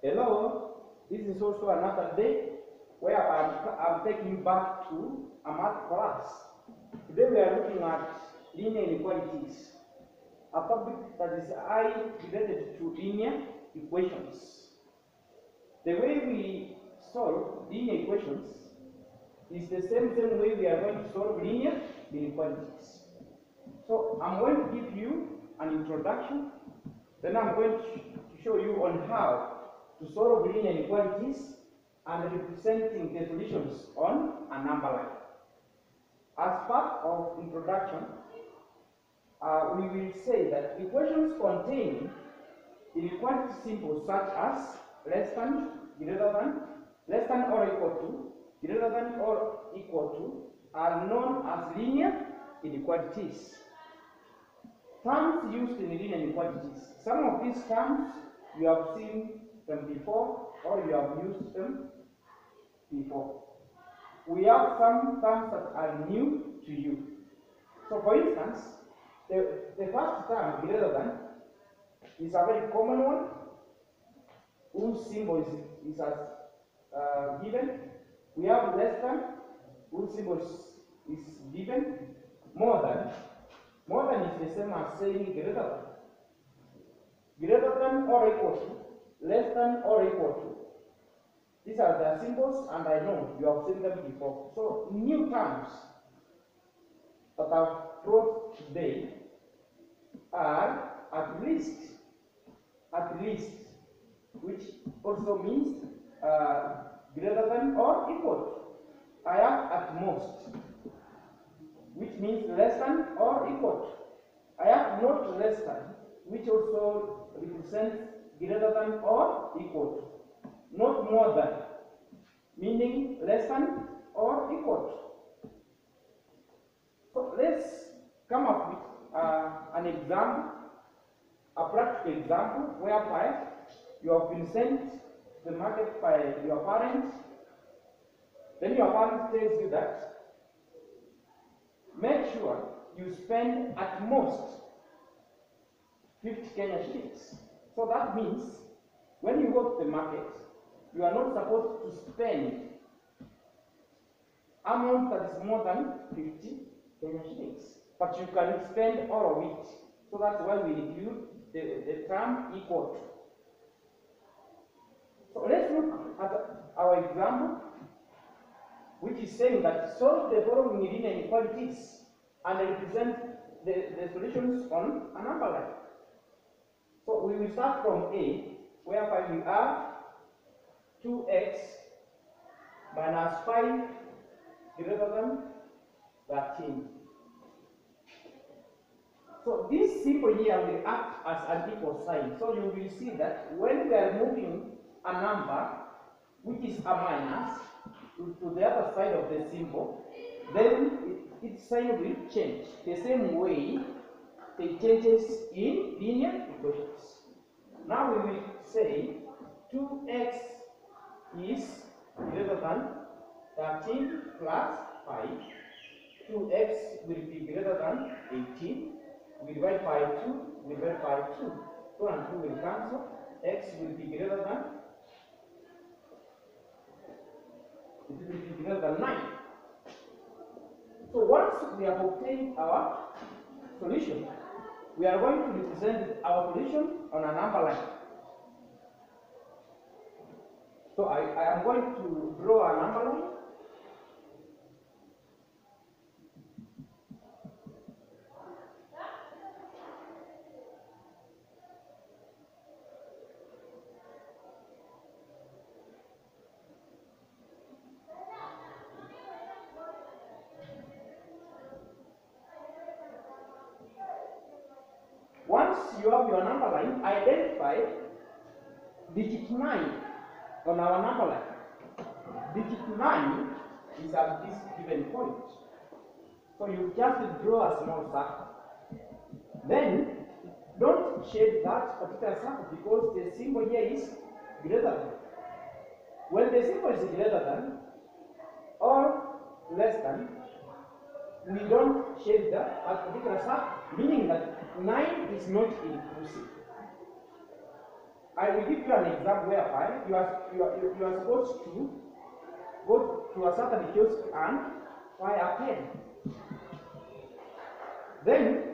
Hello, this is also another day where I'm, I'm taking you back to a math class. Today we are looking at linear inequalities, a topic that is highly related to linear equations. The way we solve linear equations is the same same way we are going to solve linear inequalities. So I'm going to give you an introduction, then I'm going to show you on how to solve linear inequalities and representing the solutions on a number line. As part of introduction, uh, we will say that equations containing inequality symbols such as less than, greater than, less than or equal to, greater than or equal to are known as linear inequalities. Terms used in linear inequalities. Some of these terms you have seen them before or you have used them before. We have some terms that are new to you. So for instance, the, the first term, greater than, is a very common one, whose symbol is, is as uh, given. We have less than, whose symbol is, given. More than, more than is the same as saying greater than. Greater than or equal to, less than or equal to. These are their symbols, and I know you have seen them before. So, new terms that I've brought today are at least, at least, which also means uh, greater than or equal to. I have at most, which means less than or equal to. I have not less than, which also represents greater than or equal to not more than, meaning less than or equal to. So let's come up with uh, an example, a practical example whereby you have been sent to the market by your parents, then your parents tells you that make sure you spend at most 50 Kenya shillings. So that means when you go to the market, you are not supposed to spend amount that is more than 50 Kenya shillings. But you can spend all of it. So that's why we include the, the term equal to. So let's look at our example, which is saying that solve the following linear inequalities and represent the, the solutions on a number line. So we will start from A, whereby we are 2x minus 5 greater than 13. So this symbol here will act as an equal sign. So you will see that when we are moving a number, which is a minus, to, the other side of the symbol, then it, its sign will change. The same way changes in linear equations. Now we will say 2x is greater than 13 plus 5. 2x will be greater than 18. We divide by 2, we divide by 2. 2 and 2 will cancel. x will be greater than it will be greater than 9. So once we have obtained our solution, we are going to represent our position on a number line. So I, I am going to draw a number line. Once you have your number line, identify digit 9 on our number line. Digit 9 is at this given point. So you just draw a small circle. Then don't shade that particular circle because the symbol here is greater than. When the symbol is greater than or less than, we don't shade that particular circle, meaning that 9 is not inclusive. I will give you an example whereby you are, you are, you are supposed to go to a certain kiosk and buy a pen. Then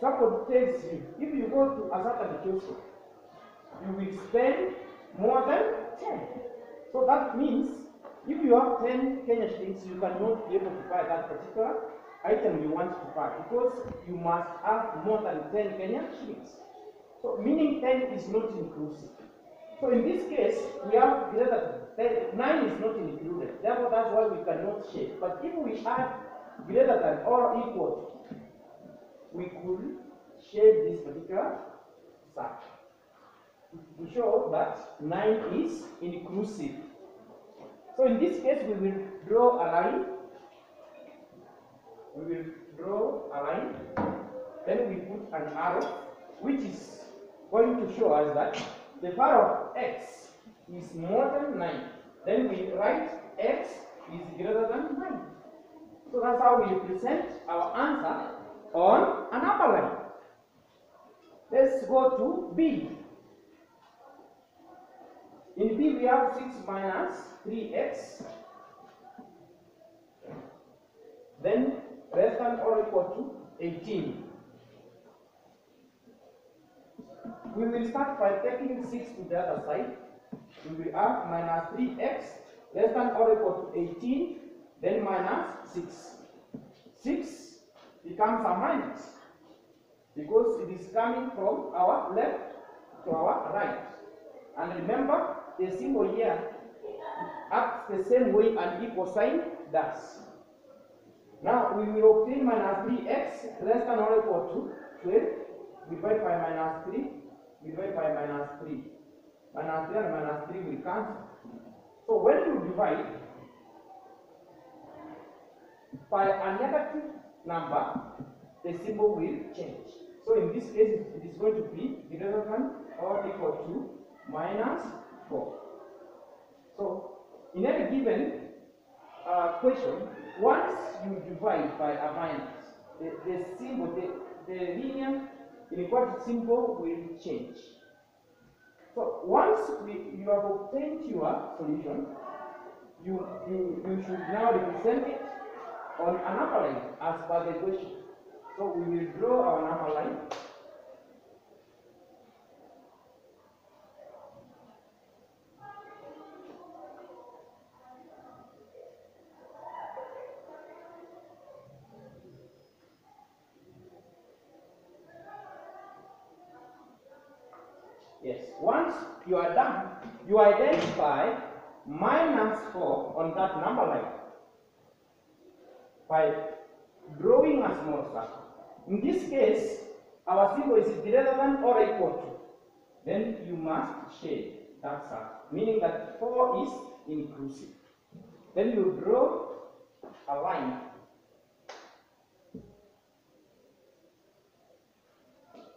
somebody tells you, if you go to a certain kiosk, you will spend more than 10. So that means if you have 10 Kenya shillings, you cannot be able to buy that particular item you want to buy because you must have more than 10 Kenya shillings. So meaning 10 is not inclusive. So in this case, we have greater than 9 is not included. Therefore, that's why we cannot share. But if we add greater than or equal we could share this particular sum to show that 9 is inclusive. So in this case, we will draw a line. We will draw a line. Then we put an arrow, which is going to show us that the power of x is more than 9. Then we write x is greater than 9. So that's how we represent our answer on an upper line. Let's go to B. In B, we have 6 minus 3x. Then less than or equal to 18. We will start by taking 6 to the other side. We will have minus 3x less than or equal to 18, then minus 6. 6 becomes a minus because it is coming from our left to our right. And remember, the symbol here acts the same way an equal sign does. Now we will obtain minus 3x less than or equal to 12 divided by minus 3 divided by minus 3. Minus 3 and minus 3 will cancel. So when you divide by a negative number, the symbol will change. So in this case, it is going to be greater than or equal to minus 4. So in any given uh, question, once you divide by a minus, the, the symbol, the, the linear inequality symbol will change. So once we, you have obtained your solution, you, you, you should now represent it on an upper line as per the question. So we will draw our number line. Yes, once you are done, you identify minus 4 on that number line by drawing a small circle. In this case, our symbol is greater than or equal to. Then you must shade that circle, meaning that 4 is inclusive. Then you draw a line.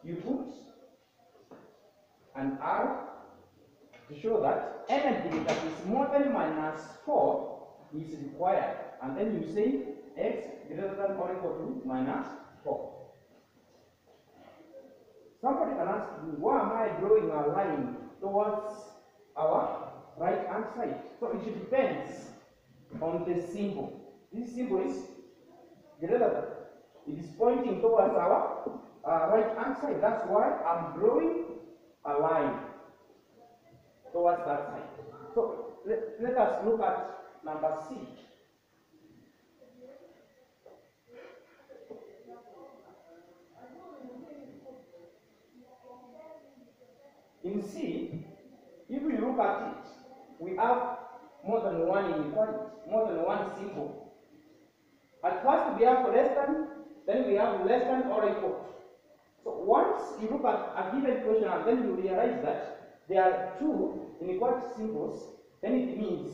You put an arrow to show that anything that is more than minus 4 is required. And then you say x greater than or equal to minus 4. Somebody can ask me, why am I drawing a line towards our right hand side? So it depends on the symbol. This symbol is greater than. It is pointing towards our uh, right hand side. That's why I'm drawing a line towards that side. So let, let us look at number C. In C, if we look at it, we have more than one inequality, more than one symbol. At first we have less than, then we have less than or equal. Once you look at a given question and then you realize that there are two inequality symbols, then it means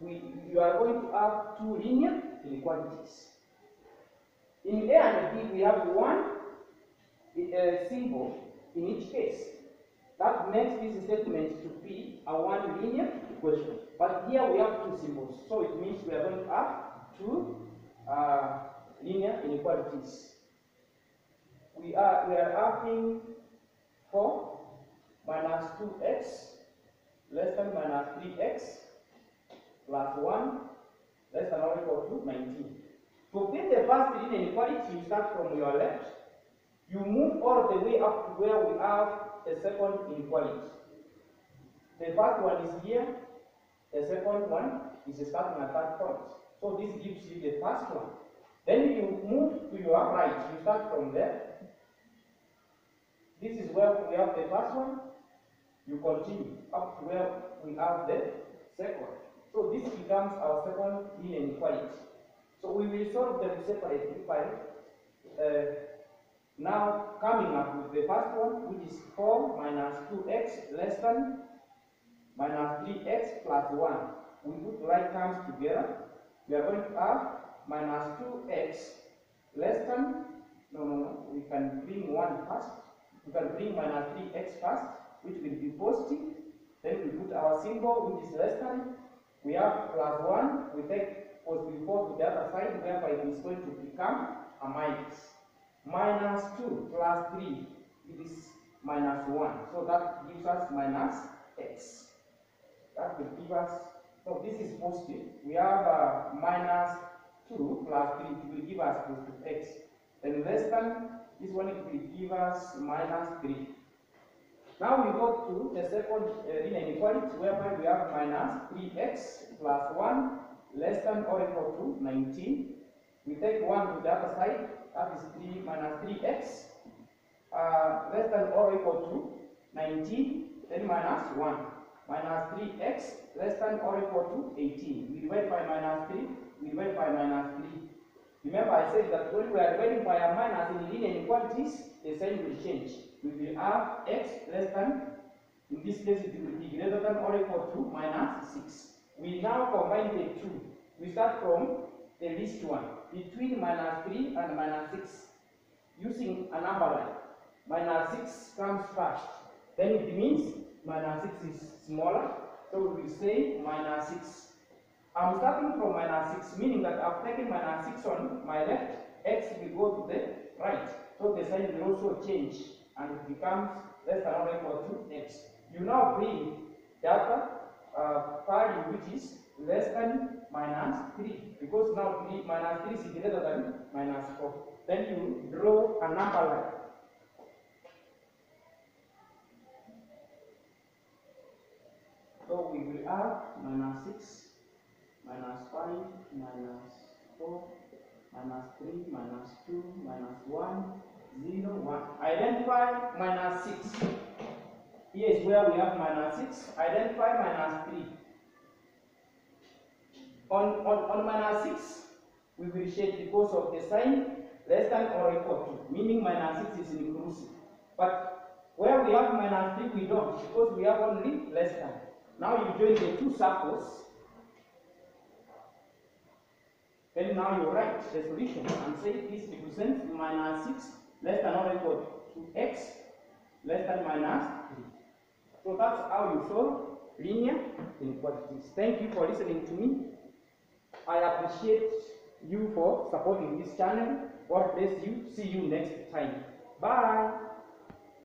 we, you are going to have two linear inequalities. In A and B, we have one uh, symbol in each case. That makes this statement to be a one linear equation. But here we have two symbols, so it means we are going to have two uh, linear inequalities. We are we are having four minus 2x less than minus 3x plus 1 less than or equal to 19. To obtain the first inequality, you start from your left. You move all the way up to where we have the second inequality. The first one is here, the second one is starting at that point. So this gives you the first one. Then you move to your right, you start from there. This is where we have the first one. You continue up to where we have the second. So this becomes our second inequality. So we will solve them separately by uh, now coming up with the first one, which is 4 minus 2x less than minus 3x plus 1. We put like terms together. We are going to have minus 2x less than, no, no, no, we can bring 1 first. We can bring minus 3x first, which will be positive. Then we put our symbol, which is less than. We have plus 1. We take positive 4 to the other side, whereby it is going to become a minus. Minus 2 plus 3, it is minus 1. So that gives us minus x. That will give us, so this is positive. We have uh, minus 2 plus 3, it will give us positive x. Then less than, this one will give us minus 3. Now we go to the second uh, inequality whereby we have minus 3x plus 1 less than or equal to 19. We take 1 to the other side, that is 3 minus 3x uh, less than or equal to 19, then minus 1. Minus 3x less than or equal to 18. We divide by minus 3, we divide by minus 3. Remember I said that when we are dividing by a minus in linear inequalities, the sign will change. We will have x less than, in this case it will be greater than or equal to minus 6. We now combine the two. We start from the least one, between minus 3 and minus 6, using a number line. Minus 6 comes first. Then it means minus 6 is smaller, so we will say minus 6. I'm starting from minus 6, meaning that I've taken minus 6 on my left, x will go to the right. So the sign will also change and it becomes less than or equal to x. You now bring other uh, which is less than minus 3 because now 3 minus 3 is greater than minus 4. Then you draw a number line. So we will have minus 6, minus 5, minus 4, minus 3, minus 2, minus 1, 0, 1. Identify minus 6. Here is where we have minus 6. Identify minus 3. On, on, on minus 6, we will shade because of the sign less than or equal to, meaning minus 6 is inclusive. But where we have minus 3, we don't, because we have only less than. Now you join the two circles, then now you write the solution and say this represents minus 6 less than or equal to x less than minus 3. So that's how you solve linear inequalities. Thank you for listening to me. I appreciate you for supporting this channel. God bless you. See you next time. Bye.